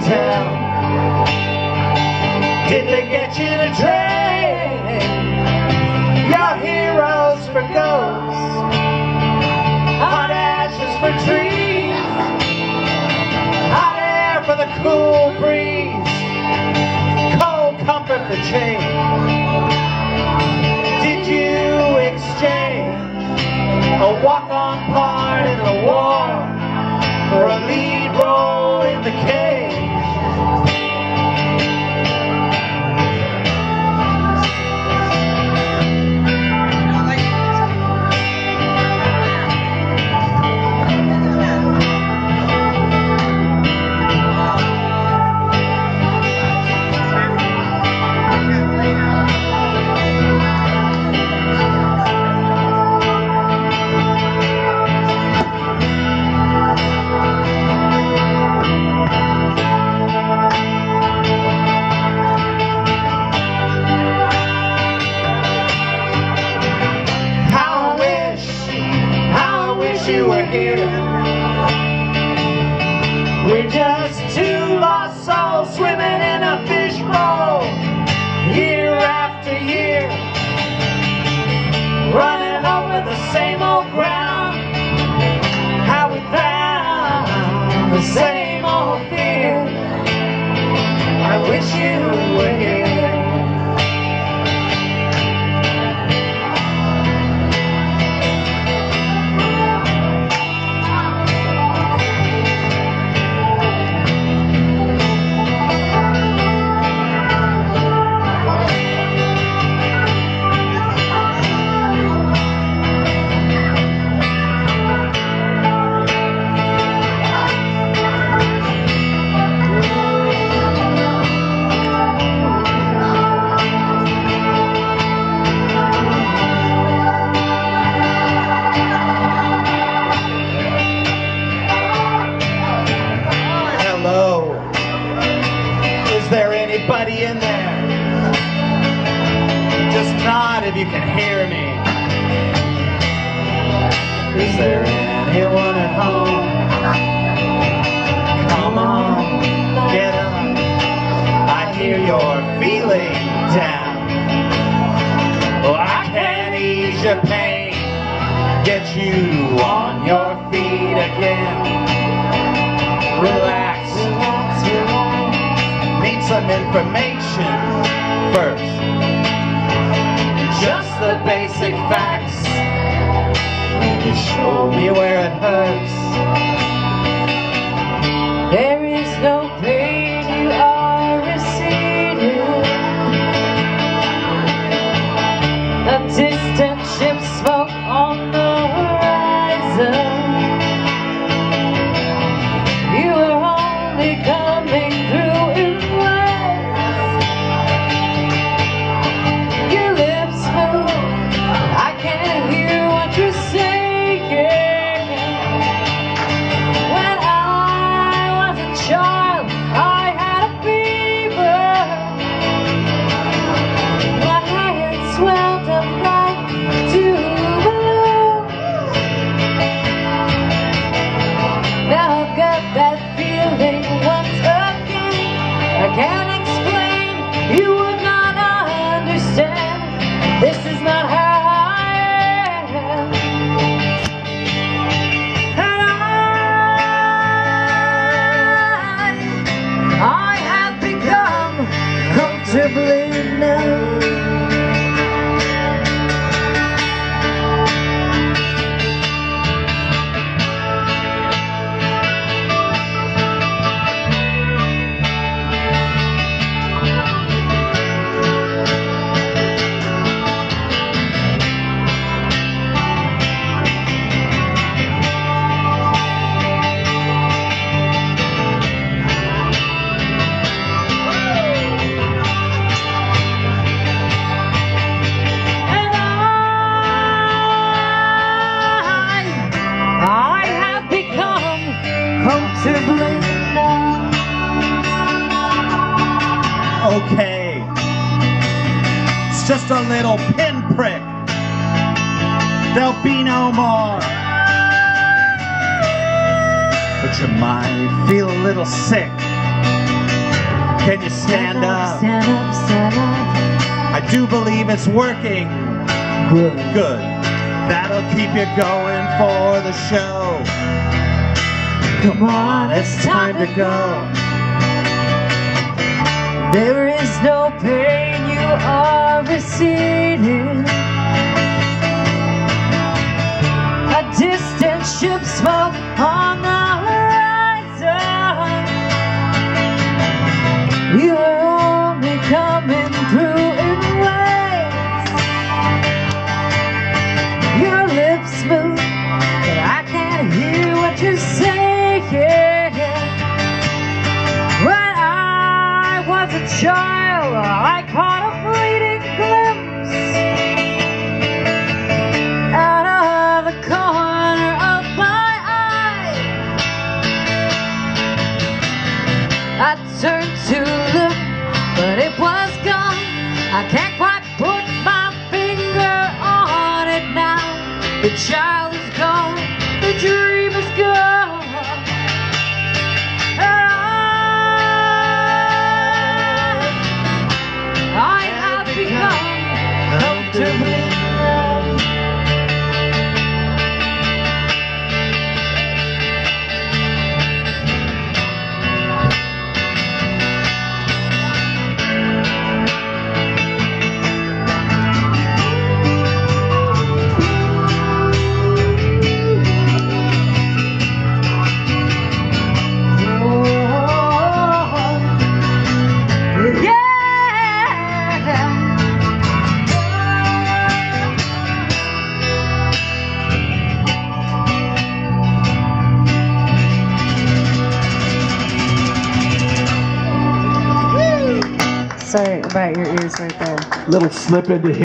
town. Did they get you to trade your heroes for ghosts? In there? Just nod if you can hear me. Is there anyone at home? Come on, get up. I hear you're feeling down. Oh, I can ease your pain, get you on your feet again relax. Some information first. Just the basic facts. Show me where it hurts. Comfortably Okay. It's just a little pinprick. There'll be no more. But you might feel a little sick. Can you stand, stand up, up? Stand up, stand up. I do believe it's working. Good. Good. That'll keep you going for the show. Come on, it's time to go. There is no pain you are receiving Never about your ears right there. Little slip into here.